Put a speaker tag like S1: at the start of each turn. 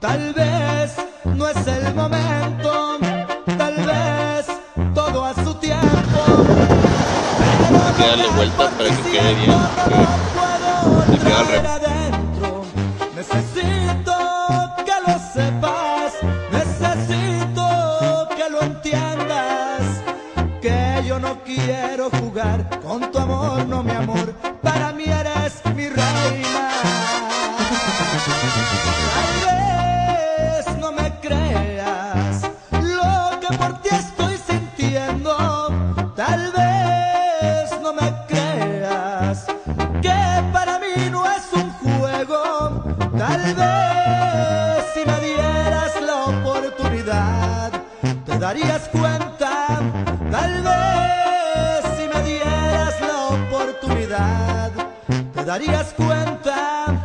S1: Tal vez no es el momento,
S2: que darle vuelta para que quede bien,
S1: adentro. Necesito que lo sepas, necesito que lo entiendas. Que yo no quiero jugar con tu amor, no mi amor. Para mí eres mi reina. Darías cuenta. Tal vez si me dieras la oportunidad te darías cuenta